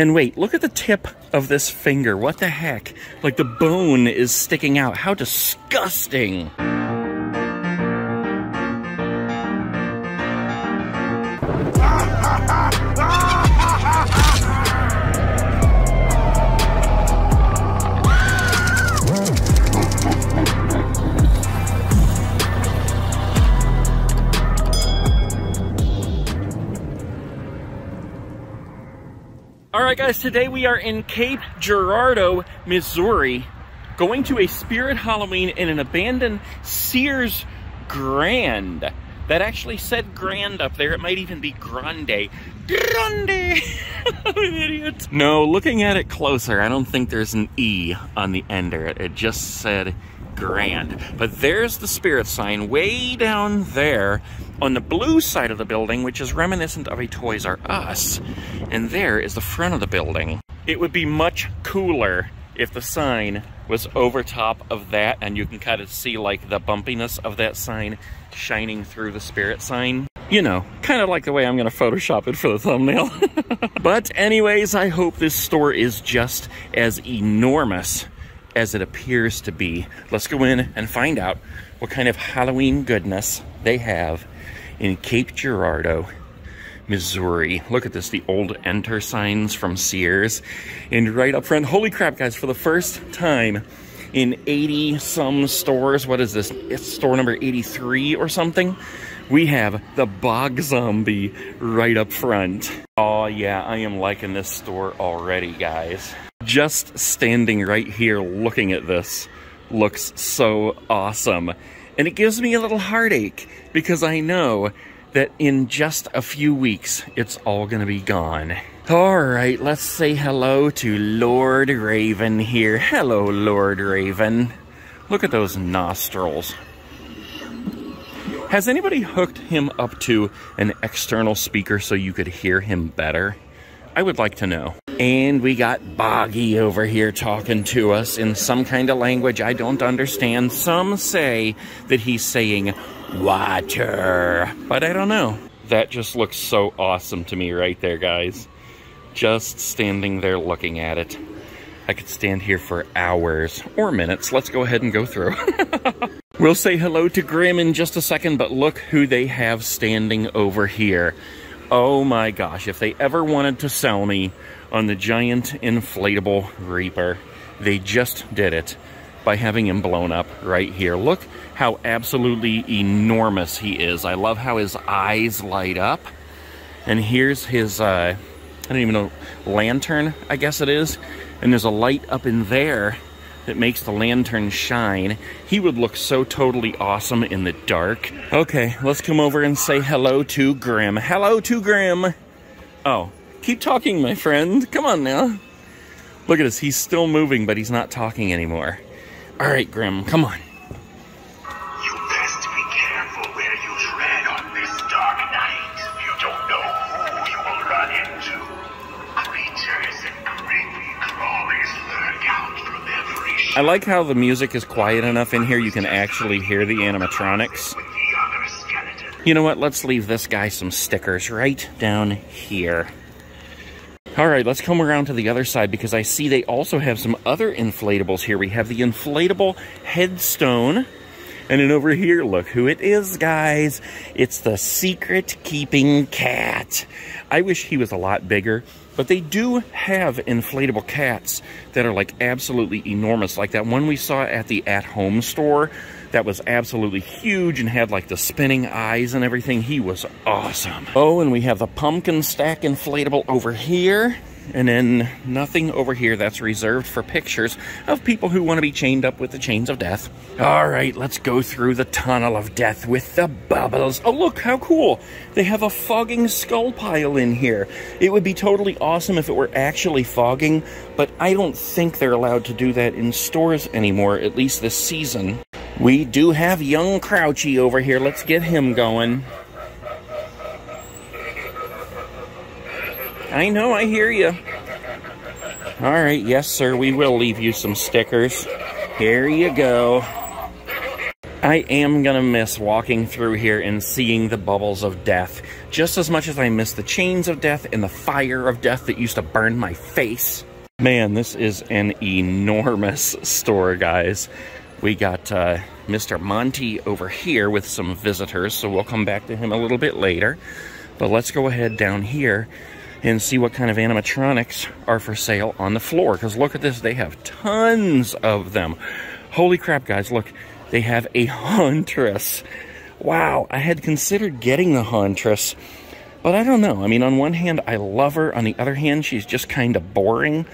And wait, look at the tip of this finger. What the heck? Like the bone is sticking out. How disgusting. All right, guys, today we are in Cape Girardeau, Missouri, going to a Spirit Halloween in an abandoned Sears Grand. That actually said grand up there. It might even be grande. Grande! I'm an idiot. No, looking at it closer, I don't think there's an E on the ender. It just said grand. But there's the spirit sign way down there on the blue side of the building, which is reminiscent of a Toys R Us. And there is the front of the building. It would be much cooler if the sign was over top of that and you can kind of see like the bumpiness of that sign shining through the spirit sign. You know, kind of like the way I'm going to Photoshop it for the thumbnail. but anyways, I hope this store is just as enormous as it appears to be. Let's go in and find out what kind of Halloween goodness they have in Cape Girardeau, Missouri. Look at this, the old enter signs from Sears. And right up front, holy crap, guys, for the first time in 80 some stores, what is this? It's store number 83 or something. We have the Bog Zombie right up front. Oh yeah, I am liking this store already, guys. Just standing right here looking at this looks so awesome. And it gives me a little heartache because I know that in just a few weeks, it's all gonna be gone. All right, let's say hello to Lord Raven here. Hello, Lord Raven. Look at those nostrils. Has anybody hooked him up to an external speaker so you could hear him better? I would like to know. And we got Boggy over here talking to us in some kind of language I don't understand. Some say that he's saying water, but I don't know. That just looks so awesome to me right there, guys. Just standing there looking at it. I could stand here for hours or minutes. Let's go ahead and go through. we'll say hello to Grim in just a second, but look who they have standing over here. Oh my gosh, if they ever wanted to sell me on the giant inflatable Reaper, they just did it by having him blown up right here. Look how absolutely enormous he is. I love how his eyes light up. And here's his, uh, I don't even know, lantern, I guess it is. And there's a light up in there that makes the lantern shine. He would look so totally awesome in the dark. Okay, let's come over and say hello to Grim. Hello to Grim. Oh, keep talking, my friend. Come on now. Look at this. He's still moving, but he's not talking anymore. All right, Grim, come on. you best be careful where you tread on this dark night I like how the music is quiet enough in here you can actually hear the animatronics. You know what? Let's leave this guy some stickers right down here. All right, let's come around to the other side because I see they also have some other inflatables here. We have the inflatable headstone. And then over here, look who it is, guys. It's the secret keeping cat. I wish he was a lot bigger. But they do have inflatable cats that are like absolutely enormous. Like that one we saw at the at-home store that was absolutely huge and had like the spinning eyes and everything. He was awesome. Oh, and we have the pumpkin stack inflatable over here. And then nothing over here that's reserved for pictures of people who want to be chained up with the chains of death. All right, let's go through the tunnel of death with the bubbles. Oh, look, how cool. They have a fogging skull pile in here. It would be totally awesome if it were actually fogging, but I don't think they're allowed to do that in stores anymore, at least this season. We do have young Crouchy over here. Let's get him going. I know, I hear you. All right, yes, sir, we will leave you some stickers. Here you go. I am gonna miss walking through here and seeing the bubbles of death just as much as I miss the chains of death and the fire of death that used to burn my face. Man, this is an enormous store, guys. We got uh, Mr. Monty over here with some visitors, so we'll come back to him a little bit later. But let's go ahead down here and see what kind of animatronics are for sale on the floor. Because look at this, they have tons of them. Holy crap, guys, look. They have a Huntress. Wow, I had considered getting the Huntress, but I don't know. I mean, on one hand, I love her. On the other hand, she's just kind of boring,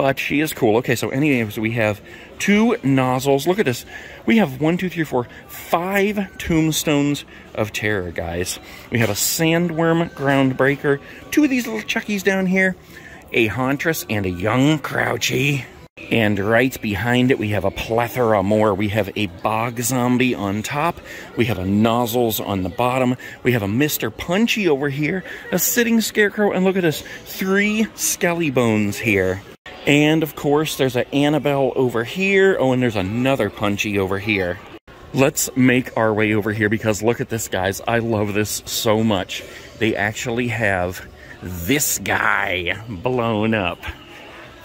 but she is cool. Okay, so anyways, we have two nozzles. Look at this. We have one, two, three, four, five tombstones of terror, guys. We have a sandworm groundbreaker, two of these little chuckies down here, a Huntress, and a young Crouchy. And right behind it, we have a plethora more. We have a bog zombie on top. We have a nozzles on the bottom. We have a Mr. Punchy over here, a sitting scarecrow, and look at this, three skelly bones here. And of course, there's an Annabelle over here. Oh, and there's another Punchy over here. Let's make our way over here because look at this, guys. I love this so much. They actually have this guy blown up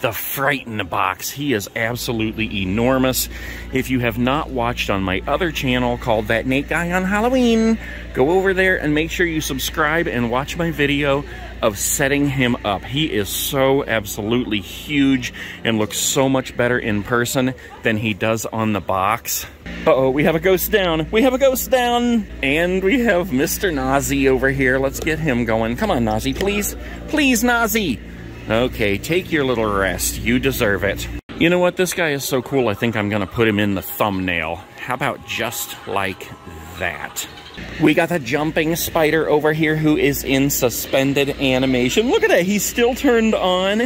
the Frighten Box. He is absolutely enormous. If you have not watched on my other channel called That Nate Guy on Halloween, go over there and make sure you subscribe and watch my video of setting him up. He is so absolutely huge and looks so much better in person than he does on the box. Uh-oh, we have a ghost down. We have a ghost down. And we have Mr. Nazi over here. Let's get him going. Come on, Nazi, please. Please, Nazi. Okay, take your little rest. You deserve it. You know what? This guy is so cool, I think I'm going to put him in the thumbnail. How about just like that? We got the jumping spider over here who is in suspended animation. Look at that. He's still turned on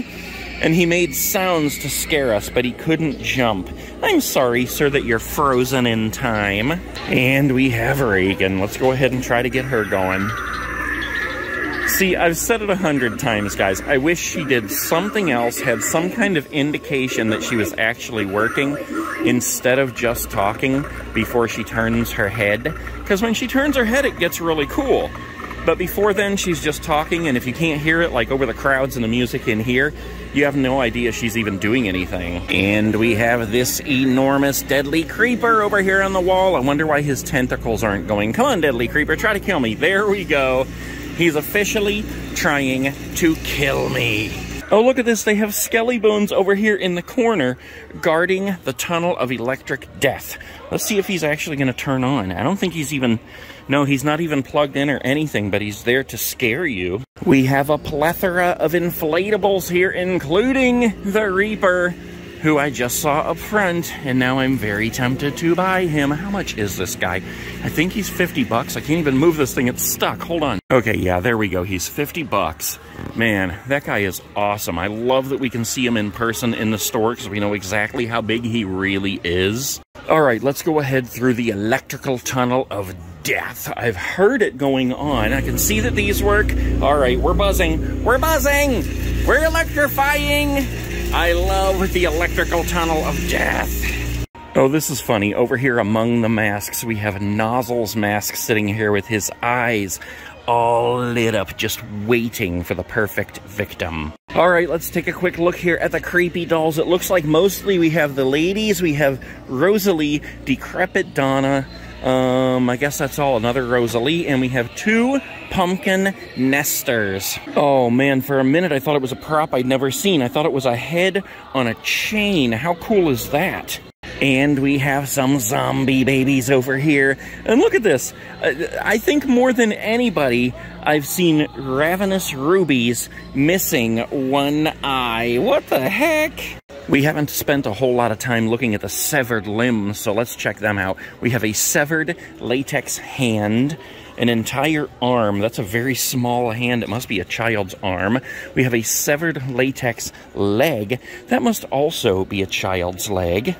and he made sounds to scare us, but he couldn't jump. I'm sorry, sir, that you're frozen in time. And we have Regan. Let's go ahead and try to get her going. See, I've said it a hundred times, guys. I wish she did something else, had some kind of indication that she was actually working instead of just talking before she turns her head. Because when she turns her head, it gets really cool. But before then, she's just talking, and if you can't hear it, like over the crowds and the music in here, you have no idea she's even doing anything. And we have this enormous deadly creeper over here on the wall. I wonder why his tentacles aren't going. Come on, deadly creeper, try to kill me. There we go. He's officially trying to kill me. Oh, look at this. They have Skelly Bones over here in the corner guarding the tunnel of electric death. Let's see if he's actually going to turn on. I don't think he's even... No, he's not even plugged in or anything, but he's there to scare you. We have a plethora of inflatables here, including the Reaper who I just saw up front, and now I'm very tempted to buy him. How much is this guy? I think he's 50 bucks. I can't even move this thing. It's stuck. Hold on. Okay, yeah, there we go. He's 50 bucks. Man, that guy is awesome. I love that we can see him in person in the store because we know exactly how big he really is. All right, let's go ahead through the electrical tunnel of death. I've heard it going on. I can see that these work. All right, we're buzzing. We're buzzing. We're electrifying. I love the electrical tunnel of death. Oh, this is funny. Over here among the masks, we have Nozzle's mask sitting here with his eyes all lit up, just waiting for the perfect victim. All right, let's take a quick look here at the creepy dolls. It looks like mostly we have the ladies. We have Rosalie, Decrepit Donna, um, I guess that's all. Another Rosalie. And we have two pumpkin nesters. Oh, man. For a minute, I thought it was a prop I'd never seen. I thought it was a head on a chain. How cool is that? And we have some zombie babies over here. And look at this. Uh, I think more than anybody, I've seen ravenous rubies missing one eye. What the heck? We haven't spent a whole lot of time looking at the severed limbs, so let's check them out. We have a severed latex hand, an entire arm. That's a very small hand. It must be a child's arm. We have a severed latex leg. That must also be a child's leg.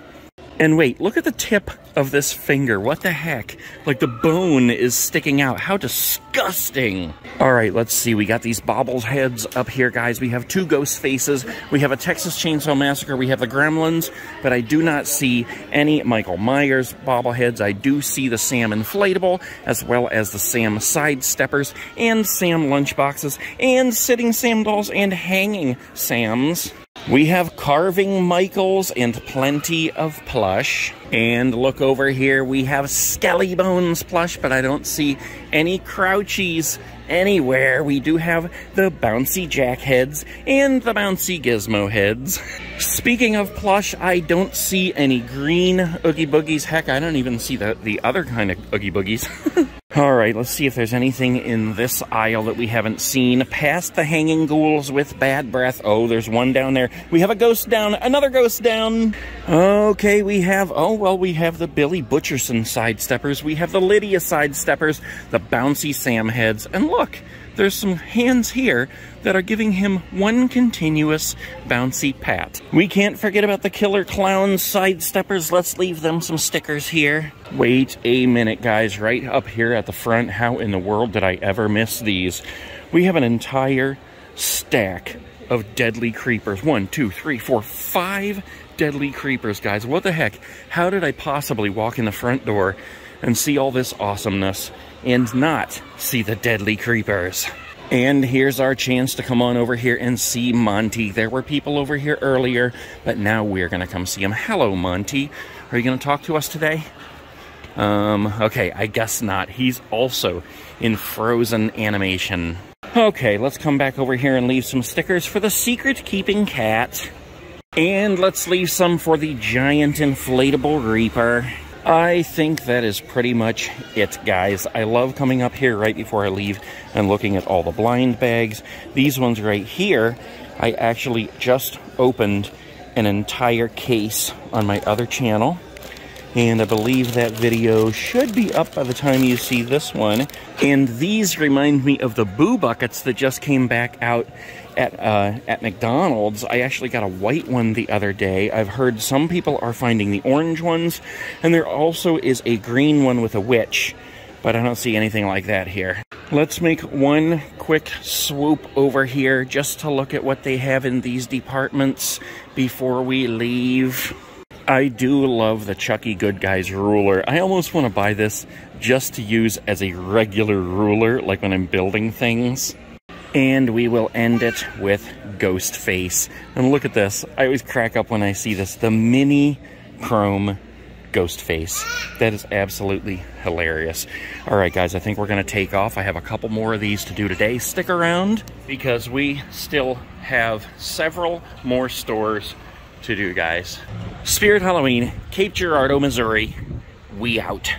And wait, look at the tip of this finger. What the heck? Like the bone is sticking out. How disgusting. All right, let's see. We got these bobble heads up here, guys. We have two ghost faces. We have a Texas Chainsaw Massacre. We have the Gremlins, but I do not see any Michael Myers bobbleheads. I do see the Sam Inflatable, as well as the Sam Sidesteppers, and Sam Lunchboxes, and Sitting Sam Dolls, and Hanging Sams. We have carving Michaels and plenty of plush. And look over here, we have Skelly Bones plush, but I don't see any Crouchies anywhere. We do have the bouncy Jack heads and the bouncy Gizmo heads. Speaking of plush, I don't see any green Oogie Boogies. Heck, I don't even see the, the other kind of Oogie Boogies. All right, let's see if there's anything in this aisle that we haven't seen. Past the hanging ghouls with bad breath. Oh, there's one down there. We have a ghost down, another ghost down. Okay, we have, oh, well, we have the Billy Butcherson sidesteppers. We have the Lydia sidesteppers, the bouncy Sam heads. And look, there's some hands here that are giving him one continuous bouncy pat. We can't forget about the killer clown sidesteppers. Let's leave them some stickers here. Wait a minute, guys. Right up here at the front, how in the world did I ever miss these? We have an entire stack of deadly creepers. One, two, three, four, five deadly creepers, guys. What the heck? How did I possibly walk in the front door and see all this awesomeness and not see the deadly creepers. And here's our chance to come on over here and see Monty. There were people over here earlier, but now we're going to come see him. Hello, Monty. Are you going to talk to us today? Um, okay, I guess not. He's also in frozen animation. Okay, let's come back over here and leave some stickers for the secret keeping cat. And let's leave some for the giant inflatable reaper. I think that is pretty much it, guys. I love coming up here right before I leave and looking at all the blind bags. These ones right here, I actually just opened an entire case on my other channel. And I believe that video should be up by the time you see this one. And these remind me of the Boo Buckets that just came back out at uh, at McDonald's. I actually got a white one the other day. I've heard some people are finding the orange ones, and there also is a green one with a witch, but I don't see anything like that here. Let's make one quick swoop over here just to look at what they have in these departments before we leave. I do love the Chucky Good Guys ruler. I almost want to buy this just to use as a regular ruler, like when I'm building things. And we will end it with Ghostface. And look at this. I always crack up when I see this. The mini chrome Ghostface. That is absolutely hilarious. All right, guys, I think we're going to take off. I have a couple more of these to do today. Stick around because we still have several more stores to do, guys. Spirit Halloween, Cape Girardeau, Missouri. We out.